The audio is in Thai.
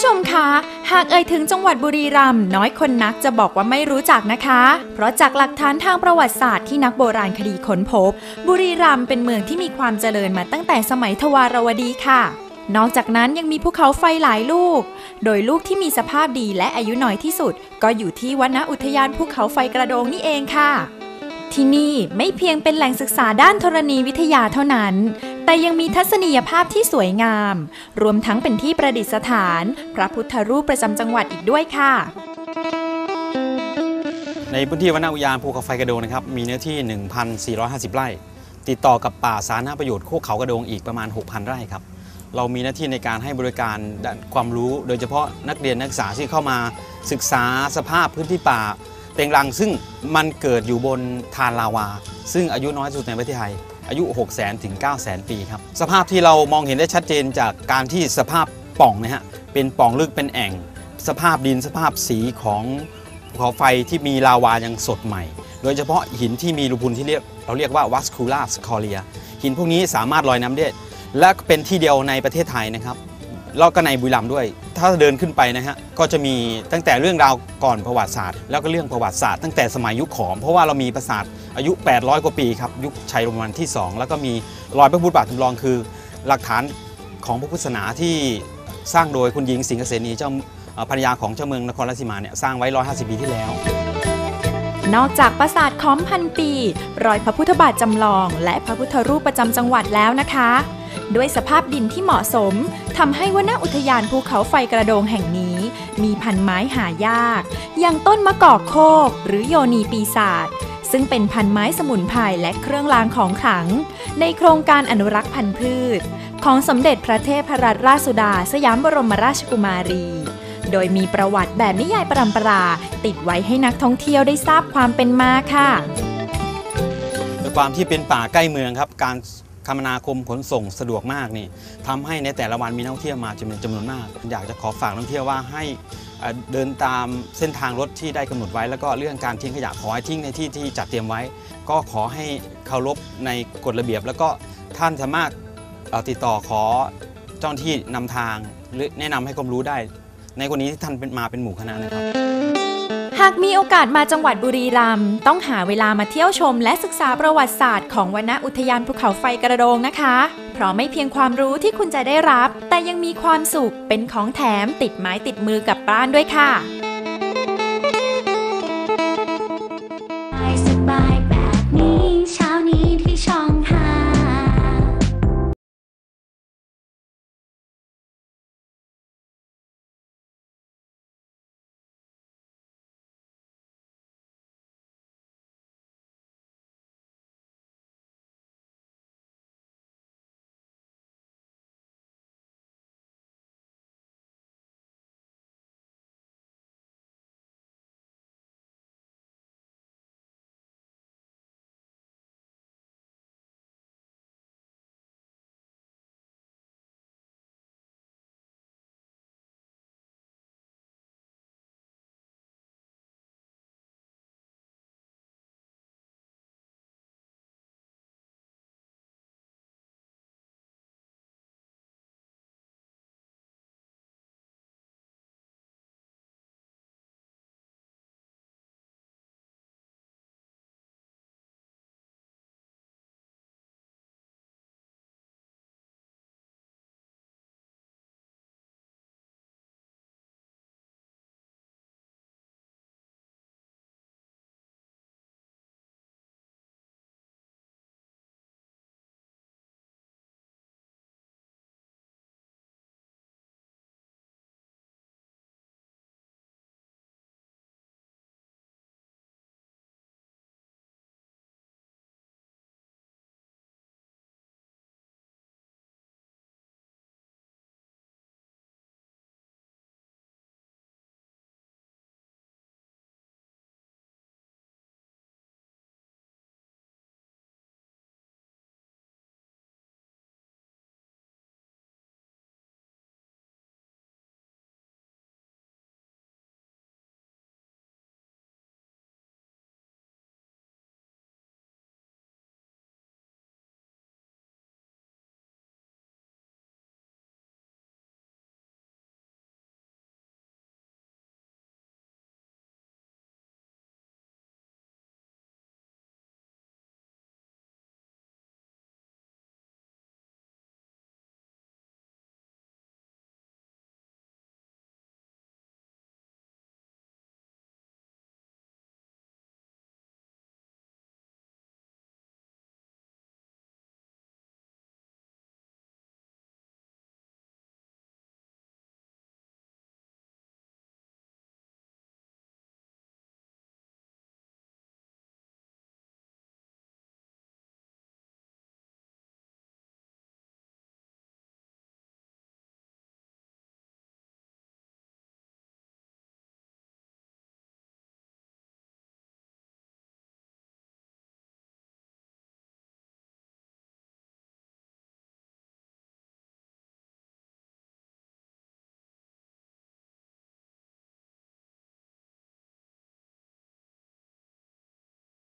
ผู้ชมคะ หากเอ่ยถึงจังหวัดบุรีรัมย์น้อยคนนักจะบอกว่าไม่รู้จักนะคะ เพราะจากหลักฐานทางประวัติศาสตร์ที่นักโบราณคดีค้นพบ บุรีรัมย์เป็นเมืองที่มีความเจริญมาตั้งแต่สมัยทวารวดีค่ะ นอกจากนั้นยังมีภูเขาไฟหลายลูก โดยลูกที่มีสภาพดีและอายุน้อยที่สุด ก็อยู่ที่วนอุทยานภูเขาไฟกระโดงนี่เองค่ะที่นี่ไม่เพียงเป็นแหล่งศึกษาด้านธรณีวิทยาเท่านั้น แต่ยังมีทัศนียภาพที่สวยงาม รวมทั้งเป็นที่ประดิษฐาน พระพุทธรูปประจำจังหวัดอีกด้วยค่ะ ในพื้นที่วนอุทยานภูเขาไฟกระโดงนะครับ มีเนื้อที่ 1,450 ไร่ ติดต่อกับป่าสาธารณประโยชน์โคกเขากระโดงอีกประมาณ 6,000 ไร่ครับ เรามีหน้าที่ในการให้บริการความรู้ โดยเฉพาะนักเรียนนักศึกษาที่เข้ามาศึกษาสภาพพื้นที่ป่าเต็งรังซึ่งมันเกิดอยู่บนทานลาวา ซึ่งอายุน้อยที่สุดในประเทศไทย อายุ 6 0 0 0 0ถึง9 0 0 0 0 ปีครับ สภาพที่เรามองเห็นได้ชัดเจนจากการที่สภาพป่องนะฮะ เป็นป่องลึกเป็นแอ่ง สภาพดินสภาพสีของภูเขาไฟที่มีลาวายังสดใหม่ โดยเฉพาะหินที่มีรูพุนที่เรียกเราเรียกว่า vascular scoria หินพวกนี้สามารถลอยน้ำได้และเป็นที่เดียวในประเทศไทยนะครับ แล้วก็ในบุรีรัมย์ด้วย ถ้าเดินขึ้นไปนะฮะก็จะมีตั้งแต่เรื่องราวก่อนประวัติศาสตร์ แล้วก็เรื่องประวัติศาสตร์ตั้งแต่สมัยยุคขอม เพราะว่าเรามีปราสาทอายุ 800 กว่าปีครับยุคชัยรมันที่ 2 แล้วก็มีรอยพระพุทธบาทจำลองคือ หลักฐานของพระพุทธศาสนาที่สร้างโดยคุณหญิงสิงห์เกษณีเจ้าภรรยาของเจ้าเมืองนครราชสีมาเนี่ยสร้างไว้ 150 ปีที่แล้ว นอกจากปราสาทค้อมพันปี รอยพระพุทธบาทจำลอง และพระพุทธรูปประจำจังหวัดแล้วนะคะ ด้วยสภาพดินที่เหมาะสมทำให้วนาอุทยานภูเขาไฟกระโดงแห่งนี้ มีพันไม้หายาก อย่างต้นมะกอกโคก หรือโยนีปีศาจซึ่งเป็นพันไม้สมุนไพรและเครื่องรางของขลัง ในโครงการอนุรักษ์พันธุ์พืช ของสมเด็จพระเทพรัตนราชสุดา สยามบรมราชกุมารี โดยมีประวัติแบบนิยายปรำปรา ติดไว้ให้นักท่องเที่ยวได้ทราบความเป็นมาค่ะด้วยความที่เป็นป่าใกล้เมืองครับ การ คมนาคมขนส่งสะดวกมากนี่ทำให้ในแต่ละวันมีนักท่องเที่ยวมาจำนวนจำนวนมาก อยากจะขอฝากนักท่องเที่ยวว่าให้เดินตามเส้นทางรถที่ได้กำหนดไว้ แล้วก็เรื่องการทิ้งขยะขอให้ทิ้งในที่ที่จัดเตรียมไว้ ก็ขอให้เคารพในกฎระเบียบ แล้วก็ท่านสามารถติดต่อขอเจ้าหน้าที่นำทาง หรือแนะนำให้ความรู้ได้ ในกรณีที่ท่านเป็นมาเป็นหมู่คณะนะครับ หากมีโอกาสมาจังหวัดบุรีรัมย์ต้องหาเวลามาเที่ยวชมและศึกษาประวัติศาสตร์ของวนอุทยานภูเขาไฟกระโดงนะคะ เพราะไม่เพียงความรู้ที่คุณจะได้รับ แต่ยังมีความสุขเป็นของแถมติดไม้ติดมือกับบ้านด้วยค่ะ